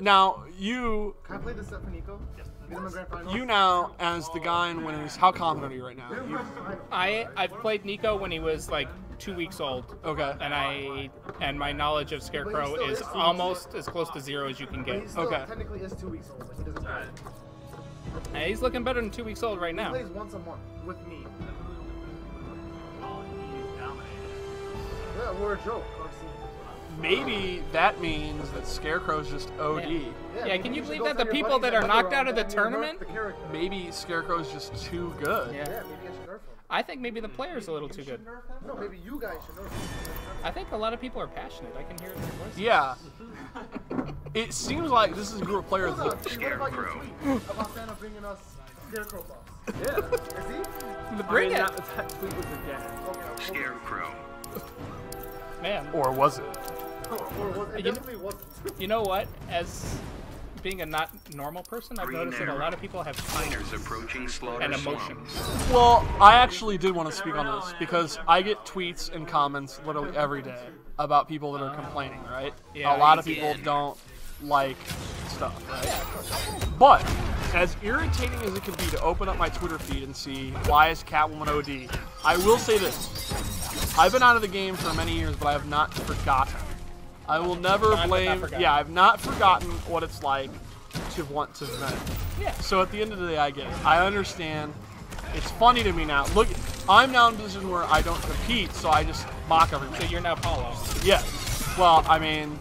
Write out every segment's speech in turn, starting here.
Now you Can I play this set for Niko? Yes. Grand Finals? you now as the guy in winners. How confident are you right now? You, I I've played Niko when he was like two weeks old, okay. and I and my knowledge of Scarecrow is is. almost as close to zero as you can But get. he still Okay. technically is two weeks old. Like he doesn't play. And he's looking better than two weeks old right now. He now. plays once a month with me. Yeah, we're a joke. I've Maybe that means that Scarecrow's just OD. Yeah. seen. Yeah, can you should believe that the people that are knocked out of the that you nerfed tournament- The character. Maybe Scarecrow's just too good. Yeah. Yeah, maybe I should nerf him. I think maybe the player's a little too good. No, maybe you guys should nerf him. I think a lot of people are passionate. I can hear it in their voices. Yeah. It seems like this is a group of players Hold on, that Steve, what about your tweet about Santa bringing us Scarecrow buffs? Yeah. Is he? Bring I mean, it, That, that tweet was a gag. Okay, okay. Scarecrow. man. or was it? Or was, it You- You know what? As being a not normal person, I've Green noticed that a lot of people have Fighters approaching slaughter and slum. emotions. Well, I actually did want to speak on this because I get tweets and comments literally every day about people that are complaining, right? Yeah, a lot of people did. don't like stuff, right? But as irritating as it can be to open up my Twitter feed and see why is Catwoman OD, I will say this. I've been out of the game for many years, but I have not forgotten. I will never blame. Yeah, I've not forgotten what it's like to want to vent. Yeah. So at the end of the day, I get it. I understand. It's funny to me now. Look, I'm now in a position where I don't compete, so I just mock everyone. So you're now Paulo. Yes. Well, I mean,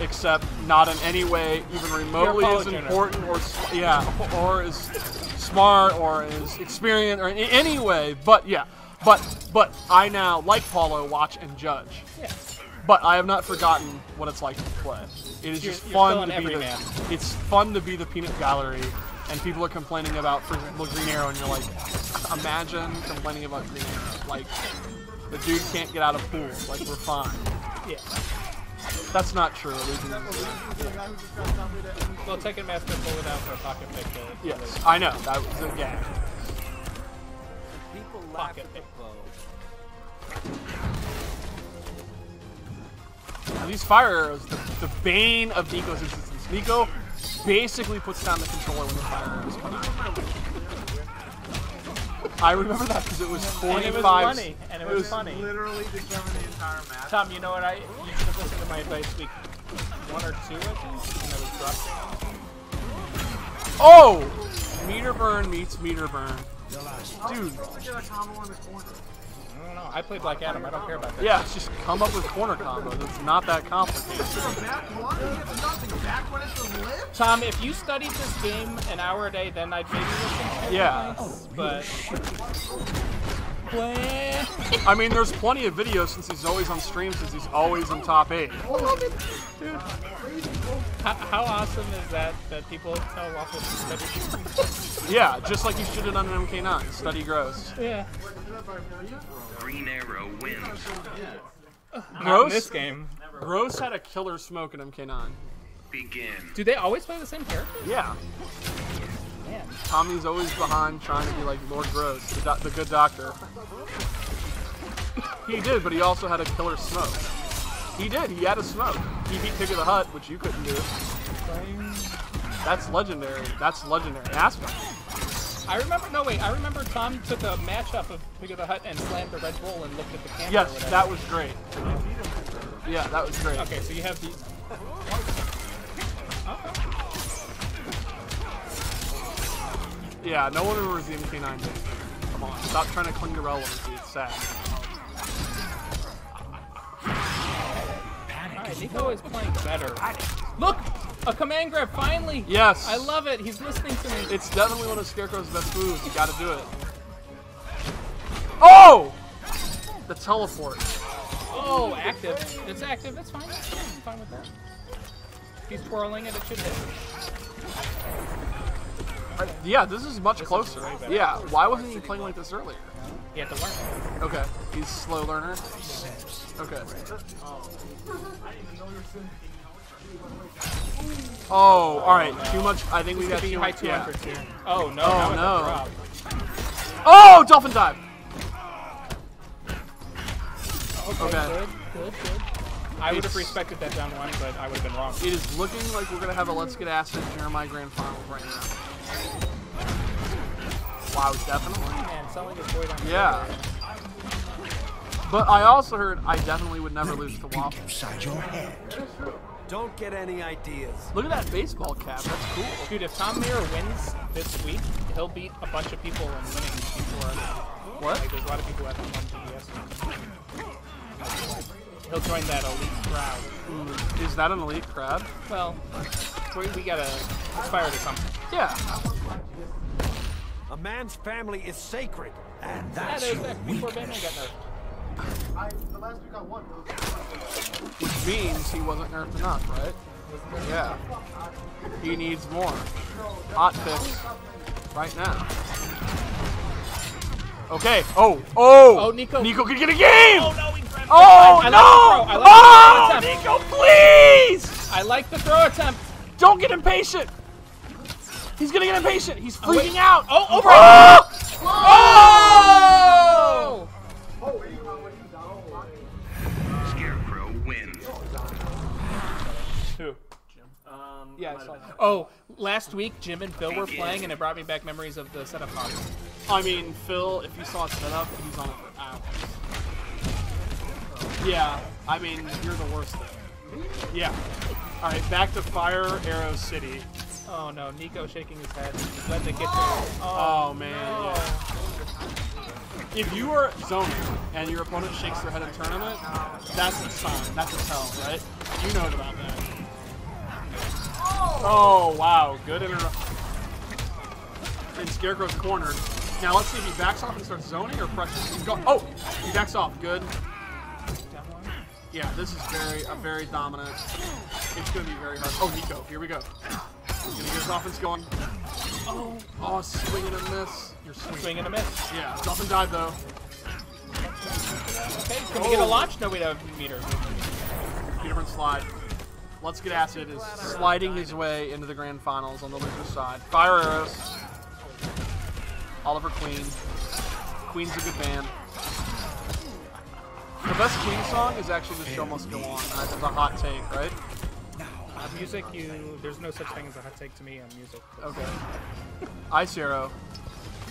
except not in any way even remotely as important or yeah, or as smart or as experienced or in any way. But yeah, but but I now like Paulo watch and judge. Yeah. But I have not forgotten what it's like to play. It is You're- just fun to be the. everyman. It's fun to be the peanut gallery, and people are complaining about freaking well, Green Arrow, and you're like, imagine complaining about Green Arrow. Like, the dude can't get out of pool. Like, we're fine. Yeah. That's not true. We can- Well, Ticketmaster pulled it out for a pocket pick. to- Yes, I know. That was a gag. People laugh Pocket at the pick. These fire arrows, the, the bane of Niko's existence. Niko basically puts down the controller when the fire arrows come out. I remember that because it was 45. And it was funny. And it was funny. Literally determined the entire match. Tom, you know what? I you should have listened to my advice week one or two, I think, and I was dropping. Oh! Meter burn meets meter burn. Dude, To get a combo in the corner. I don't know. I play Black Adam. I don't care about that. yeah, it's just come up with corner combos. It's not that complicated. Back one, he gets nothing. Back when it's a lift. Tom, if you studied this game an hour a day, then I'd maybe listen to your Yeah. advice, But I mean, there's plenty of videos since he's always on stream, since he's always in top eight. how, how awesome is that that people tell Waffle to study? Yeah, just like you should have done in MK9. Study gross. yeah. Green Arrow wins. Gross? this game. Gross had a killer smoke in MK9. Begin. Do they always play the same character? Yeah. Man. Tommy's always behind trying to be like Lord Gross, the, the good doctor. He did, but he also had a killer smoke. He did, he had a smoke. He beat Pig of the Hut, which you couldn't do. That's legendary. That's legendary. Ask him. I remember. No, wait. I remember Tom took a matchup of Pig of the Hut and slammed a Red Bull and looked at the camera. Yes, that was great. Yeah, that was great. Okay, so you have these. Yeah, no one remembers the MK9 days. Come on, stop trying to cling to relevancy. It's sad. Alright, Niko is playing better. Look! A command grab, finally! Yes. I love it. He's listening to me. It's definitely one of Scarecrow's best moves. You gotta do it. Oh! The teleport. Oh, active. It's active. It's fine. That's fine. I'm fine with that. He's twirling it. It should hit. Uh, yeah, this is much closer. way better. Yeah, why wasn't he playing like this earlier? He had to learn. Okay, he's a slow learner. Okay. Oh, all right. Too much. I think we This got be too high much. Yeah. 200s here. Oh, no. Oh, now it's a no. Oh, dolphin dive. Okay, Okay. good, good, good. I would have respected that down one, but I would have been wrong. It is looking like we're gonna have a Let's Get Acid Jeremiah Grand Final right now. Wow, definitely. Man, selling his boy down. Yeah. But I also heard I definitely would never lose to Waffle. Inside your head. Don't get any ideas. Look at that baseball cap. That's cool. Dude, if Tom Mirror wins this week, he'll beat a bunch of people in winning before. What? Like, there's a lot of people who haven't won GBS. He'll join that elite crowd. Mm, Is that an elite crowd? Well, we, we gotta aspire to something. Yeah. A man's family is sacred. And that's that was your weakness. Batman got nerfed. I, the last week I won. Which means he wasn't nerfed enough, right? Yeah. He needs more. Hot fix. Right now. Okay. Oh. Oh. Oh, Niko. Niko could get a game. Oh no, he grabbed Oh, I like no! the. I like oh, throw. Ah! Niko, please! I like the throw attempt. Don't get impatient. He's gonna get impatient. He's wait. freaking out. Oh, over. Oh! Oh! Scarecrow wins. Who? Um, Yeah, I saw that. Oh, last week Jim and Phil were playing, and it brought me back memories of the setup hogs. I mean, Phil, if you saw it set up, he's on it for hours. Yeah, I mean, you're the worst though. Yeah. All right, back to Fire Arrow City. Oh no, Niko shaking his head. Let the get oh, oh man, yeah. If you are zoning and your opponent shakes their head in tournament, that's a sign. That's a tell, right? You know about that. Oh, oh wow, good interrupt. And Scarecrow's cornered. Now let's see if he backs off and starts zoning or presses. He's going. Oh, he backs off. Good. Yeah, this is very a very dominant. It's gonna be very hard. Oh, Niko, here we go. Get his offense going. Oh, oh, swing and a miss. You're swinging. Swing and a miss. Yeah, drop and dive though. Okay, can we get a oh. launch? No, we don't have a meter. Peterman slide. Let's get acid is sliding his way into the grand finals on the loser side. Fire arrows. Oliver Queen. Queen's a good band. The best Queen song is actually "The Show Must Go On." That's a hot take, right? Uh, music, you there's no such thing as a hot take to me on music. Okay. Ice Arrow.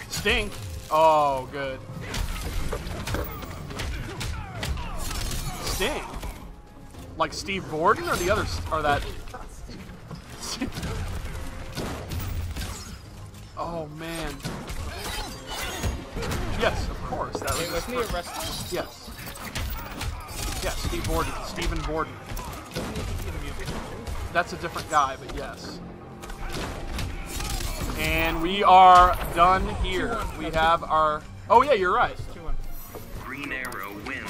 Stink. Oh, good. Sting. Like Steve Borden or the other, or that. oh man. Yes, of course. That was Wait, wasn't he arrested? Yes. Yes, Steve Borden. Stephen Borden. That's a different guy, but yes. And we are done here. We have our. Oh yeah, you're right. Green Arrow wins.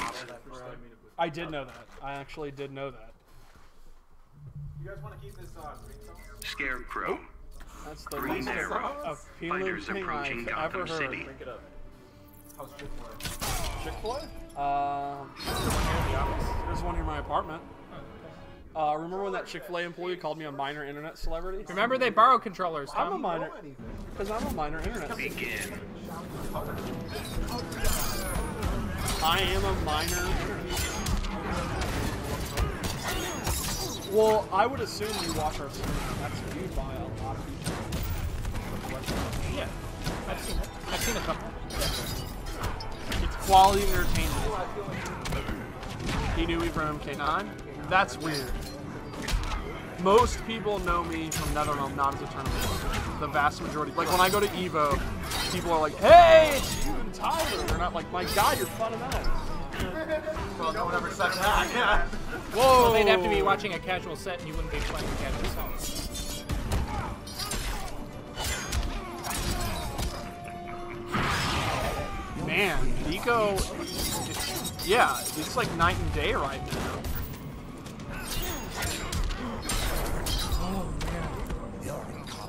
I did know that. I actually did know that. You guys want to keep this uh, green zone? Scarecrow. That's the Green least Arrow. appealing Fighters approaching I've ever Gotham heard. City. Drink it up. How's Chick-fil-A? Chick-fil-A? Um, there's one near my apartment. Uh, remember when that Chick-fil-A employee called me a minor internet celebrity? Remember they borrow controllers, I'm a Tom. minor, because I'm a minor internet. celebrity. Begin. I am a minor. Well, I would assume you watch our stream. That's viewed by a lot of people. Yeah, I've seen it. I've seen a couple. It's quality entertainment. He knew me from K9. That's weird. Most people know me from NetherRealm, not as a tournament. player. The vast majority. Like when I go to Evo, people are like, "Hey, it's you and Tyler." They're not like, "My God, you're fundamental." Well, no one ever said that. Yeah. Whoa. So they'd have to be watching a casual set, and you wouldn't be playing a casual set. Man, Niko, it's, yeah, it's like night and day right now.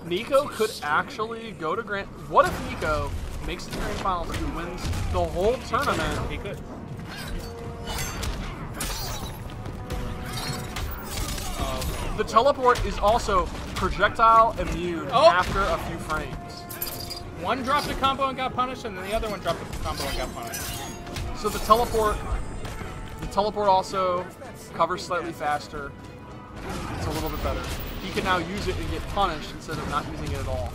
Niko could actually go to Grand. What if Niko makes it to Grand Finals and wins the whole tournament? He could. The teleport is also projectile immune Oh. after a few frames. One dropped a combo and got punished, and then the other one dropped a combo and got punished. So the teleport, the teleport also Covers slightly faster. It's a little bit better. He can now use it and get punished instead of not using it at all.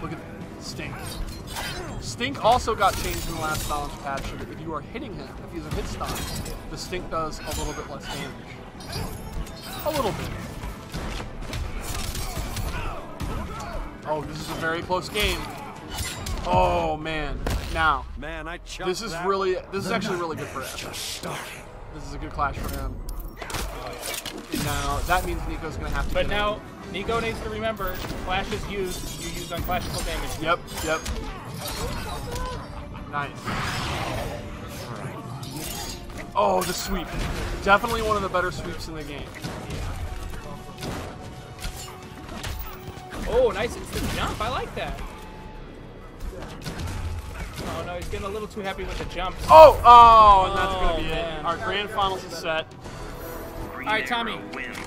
Look at Stink. Stink also got changed in the last balance patch so that if you are hitting him, if he's a hit stun, the Stink does a little bit less damage. A little bit. Oh, this is a very close game. Oh man. Now, Man, I chucked this is really this is actually really good for him. This is a good clash for him. Now that means Niko's gonna have to. But now. Niko needs to remember, Flash is used, you use unclashable damage. Yep, yep. Nice. Oh, the sweep. Definitely one of the better sweeps in the game. Oh, nice instant jump. I like that. Oh no, he's getting a little too happy with the jumps. Oh, oh, and that's Oh, gonna be man. it. Our grand finals is set. All right, Tommy. Wins.